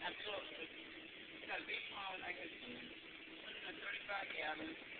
had a big pond, I got a like a 235 gallons.